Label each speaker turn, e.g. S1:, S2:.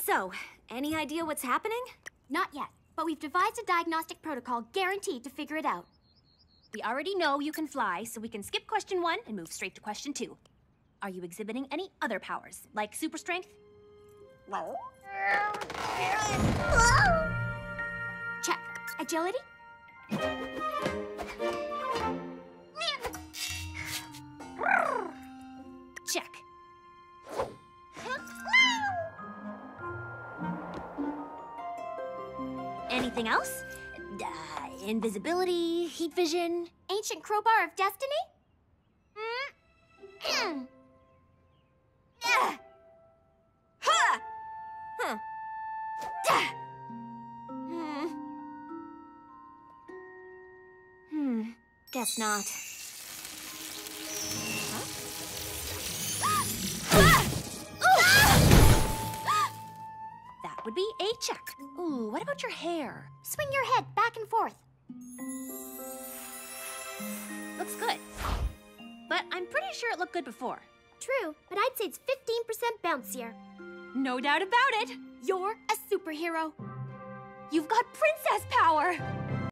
S1: So, any idea what's happening?
S2: Not yet, but we've devised a diagnostic protocol guaranteed to figure it out.
S1: We already know you can fly, so we can skip question one and move straight to question two. Are you exhibiting any other powers, like super strength?
S2: Check. Agility?
S1: Anything else? Uh, invisibility, heat vision?
S2: Ancient crowbar of destiny?
S1: Hmm. Huh. Huh. Hmm. Hmm. Guess not. Would be a check. Ooh, what about your hair?
S2: Swing your head back and forth.
S1: Looks good. But I'm pretty sure it looked good before.
S2: True, but I'd say it's 15% bouncier.
S1: No doubt about it.
S2: You're a superhero.
S1: You've got princess power.